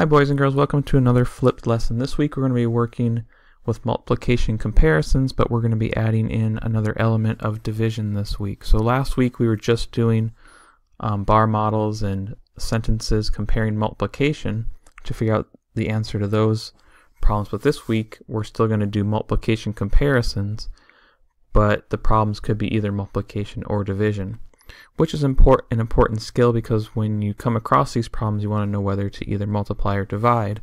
Hi boys and girls, welcome to another flipped lesson. This week we're going to be working with multiplication comparisons, but we're going to be adding in another element of division this week. So last week we were just doing um, bar models and sentences comparing multiplication to figure out the answer to those problems. But this week we're still going to do multiplication comparisons, but the problems could be either multiplication or division which is import, an important skill because when you come across these problems, you want to know whether to either multiply or divide,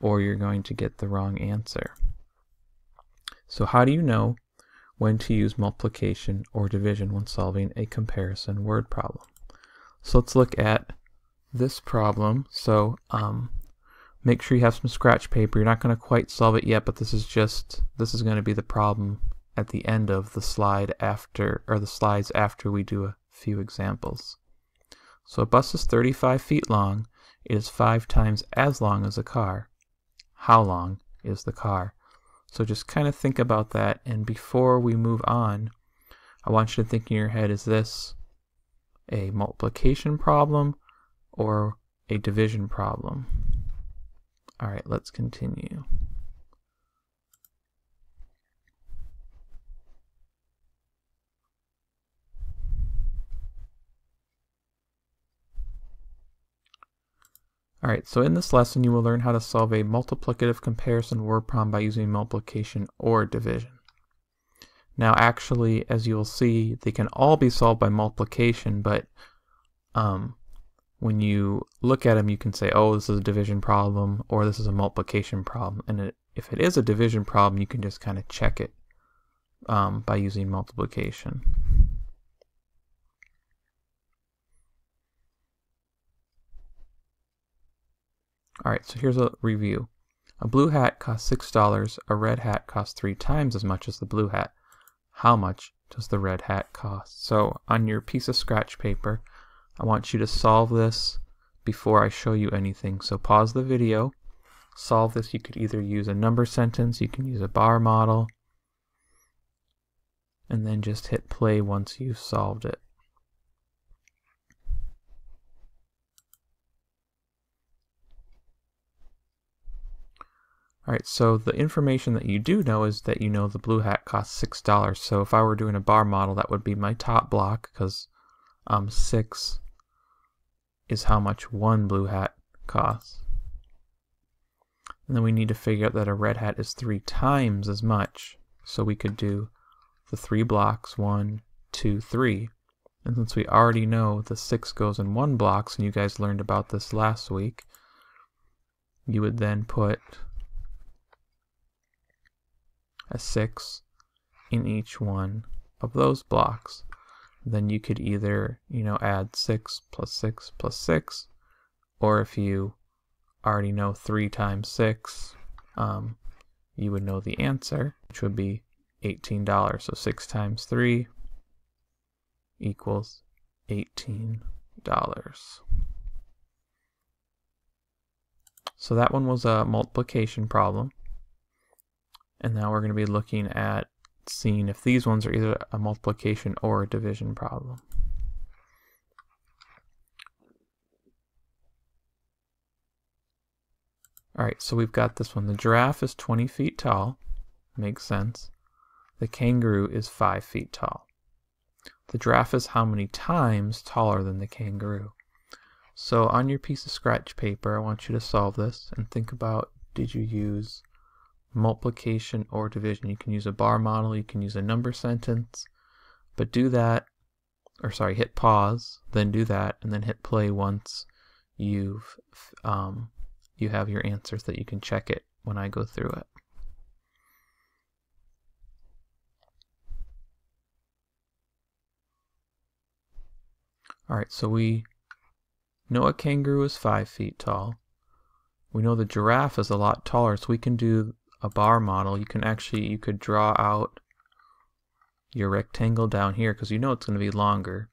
or you're going to get the wrong answer. So how do you know when to use multiplication or division when solving a comparison word problem? So let's look at this problem. So um, make sure you have some scratch paper. You're not going to quite solve it yet, but this is just, this is going to be the problem at the end of the slide after, or the slides after we do a few examples. So a bus is 35 feet long. It is five times as long as a car. How long is the car? So just kind of think about that. And before we move on, I want you to think in your head, is this a multiplication problem or a division problem? All right, let's continue. Alright, so in this lesson you will learn how to solve a multiplicative comparison word problem by using multiplication or division. Now actually, as you will see, they can all be solved by multiplication, but um, when you look at them you can say, oh, this is a division problem, or this is a multiplication problem. And it, if it is a division problem, you can just kind of check it um, by using multiplication. Alright, so here's a review. A blue hat costs $6, a red hat costs three times as much as the blue hat. How much does the red hat cost? So on your piece of scratch paper, I want you to solve this before I show you anything. So pause the video, solve this. You could either use a number sentence, you can use a bar model, and then just hit play once you've solved it. Alright, so the information that you do know is that you know the blue hat costs $6. So if I were doing a bar model, that would be my top block because um, 6 is how much one blue hat costs. And then we need to figure out that a red hat is three times as much. So we could do the three blocks, one, two, three. And since we already know the six goes in one blocks, and you guys learned about this last week, you would then put a 6 in each one of those blocks. Then you could either, you know, add 6 plus 6 plus 6, or if you already know 3 times 6, um, you would know the answer, which would be $18. So 6 times 3 equals $18. So that one was a multiplication problem. And now we're going to be looking at seeing if these ones are either a multiplication or a division problem. Alright, so we've got this one. The giraffe is 20 feet tall. Makes sense. The kangaroo is 5 feet tall. The giraffe is how many times taller than the kangaroo? So on your piece of scratch paper, I want you to solve this and think about did you use multiplication or division. You can use a bar model, you can use a number sentence, but do that, or sorry, hit pause, then do that, and then hit play once you've um, you have your answers that you can check it when I go through it. Alright, so we know a kangaroo is 5 feet tall. We know the giraffe is a lot taller, so we can do a bar model, you can actually, you could draw out your rectangle down here because you know it's going to be longer.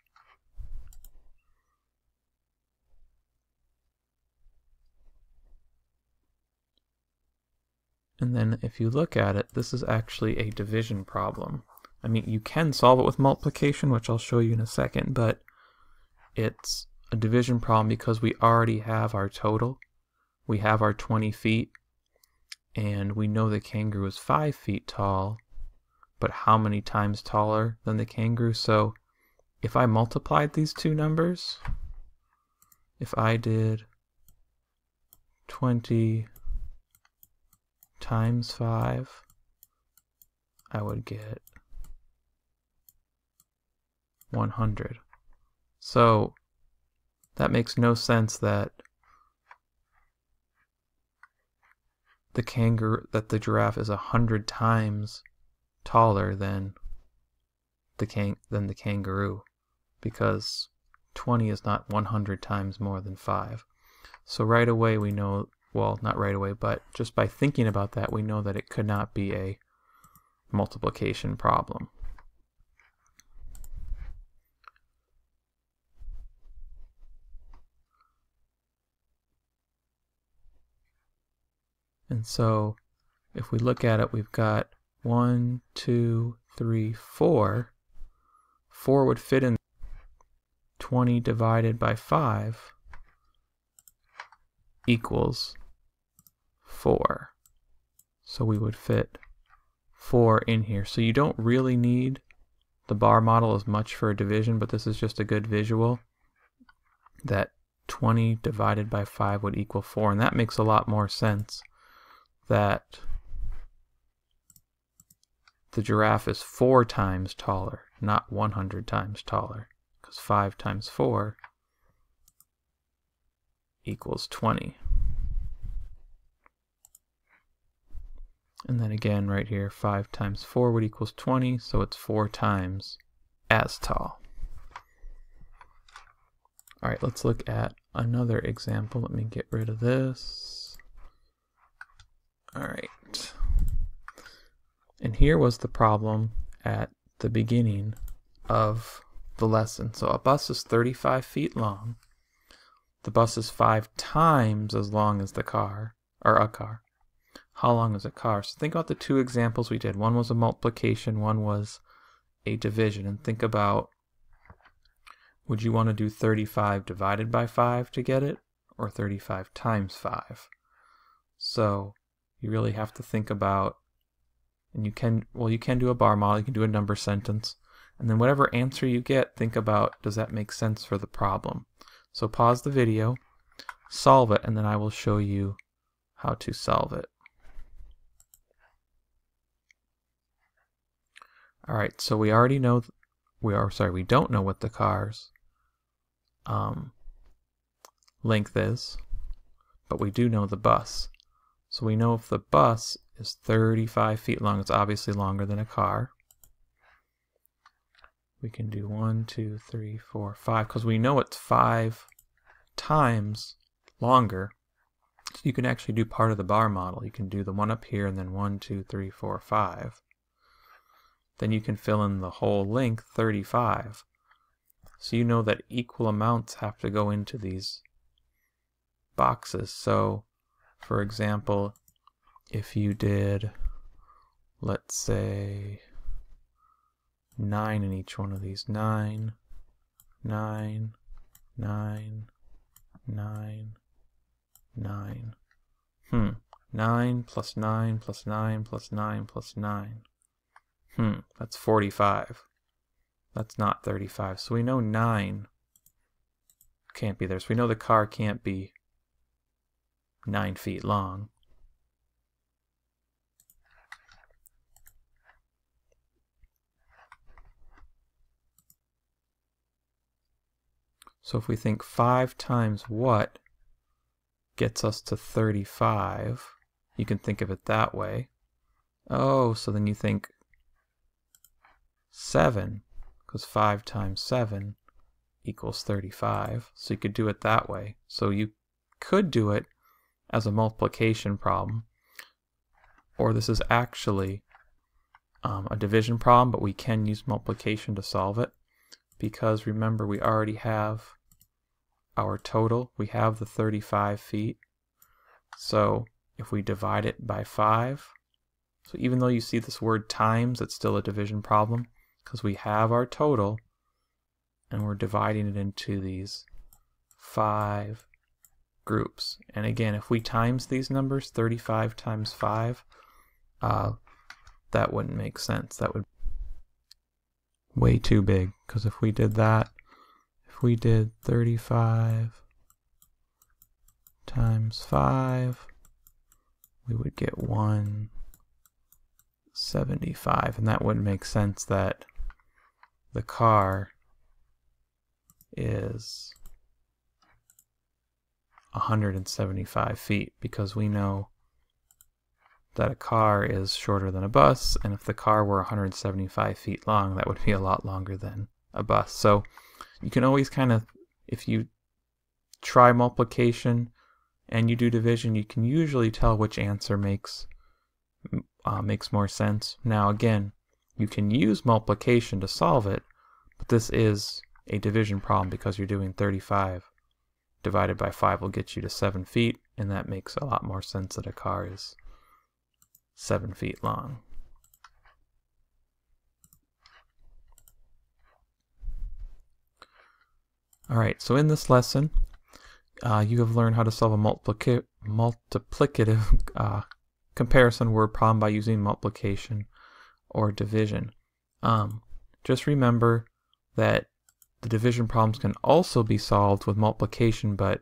And then if you look at it, this is actually a division problem. I mean, you can solve it with multiplication, which I'll show you in a second, but it's a division problem because we already have our total we have our 20 feet, and we know the kangaroo is 5 feet tall, but how many times taller than the kangaroo? So if I multiplied these two numbers, if I did 20 times 5, I would get 100. So that makes no sense that the kangaroo that the giraffe is a hundred times taller than the can than the kangaroo because 20 is not 100 times more than 5. So right away we know, well, not right away, but just by thinking about that, we know that it could not be a multiplication problem. And so if we look at it, we've got one, two, three, four. Four would fit in 20 divided by 5 equals 4. So we would fit 4 in here. So you don't really need the bar model as much for a division, but this is just a good visual that 20 divided by 5 would equal 4. And that makes a lot more sense that the giraffe is 4 times taller, not 100 times taller, because 5 times 4 equals 20. And then again right here, 5 times 4 would equals 20, so it's 4 times as tall. Alright, let's look at another example. Let me get rid of this. Alright. And here was the problem at the beginning of the lesson. So a bus is 35 feet long. The bus is five times as long as the car, or a car how long is a car? So think about the two examples we did. One was a multiplication, one was a division. And think about, would you want to do 35 divided by 5 to get it? Or 35 times 5? So you really have to think about, and you can, well, you can do a bar model, you can do a number sentence. And then whatever answer you get, think about, does that make sense for the problem? So pause the video, solve it, and then I will show you how to solve it. All right, so we already know, we are sorry, we don't know what the car's um, length is, but we do know the bus. So we know if the bus is 35 feet long, it's obviously longer than a car. We can do one, two, three, four, five, because we know it's five times longer. So you can actually do part of the bar model. You can do the one up here and then one, two, three, four, five then you can fill in the whole length 35. So you know that equal amounts have to go into these boxes. So, for example, if you did, let's say, 9 in each one of these, 9, 9, 9, 9, 9. Hmm. 9 plus 9 plus 9 plus 9 plus 9. Hmm, that's 45. That's not 35. So we know 9 can't be there. So we know the car can't be 9 feet long. So if we think 5 times what gets us to 35, you can think of it that way. Oh, so then you think 7, because 5 times 7 equals 35. So you could do it that way. So you could do it as a multiplication problem, or this is actually um, a division problem, but we can use multiplication to solve it, because remember we already have our total. We have the 35 feet. So if we divide it by 5, so even though you see this word times, it's still a division problem because we have our total and we're dividing it into these 5 groups. And again, if we times these numbers, 35 times 5, uh, that wouldn't make sense. That would be way too big. Because if we did that, if we did 35 times 5, we would get 175. And that wouldn't make sense that the car is 175 feet because we know that a car is shorter than a bus, and if the car were 175 feet long, that would be a lot longer than a bus. So you can always kind of, if you try multiplication and you do division, you can usually tell which answer makes uh, makes more sense. Now again, you can use multiplication to solve it, but this is a division problem because you're doing 35 divided by 5 will get you to 7 feet, and that makes a lot more sense that a car is 7 feet long. Alright, so in this lesson, uh, you have learned how to solve a multiplica multiplicative uh, comparison word problem by using multiplication or division. Um, just remember that the division problems can also be solved with multiplication, but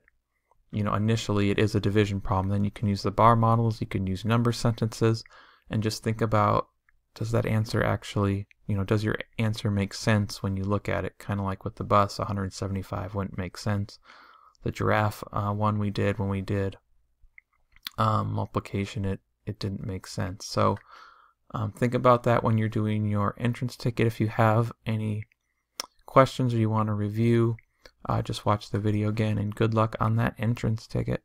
you know, initially it is a division problem. Then you can use the bar models, you can use number sentences, and just think about does that answer actually, you know, does your answer make sense when you look at it? Kind of like with the bus, 175 wouldn't make sense. The giraffe uh, one we did when we did um, multiplication, it, it didn't make sense. So um, think about that when you're doing your entrance ticket. If you have any questions or you want to review, uh, just watch the video again and good luck on that entrance ticket.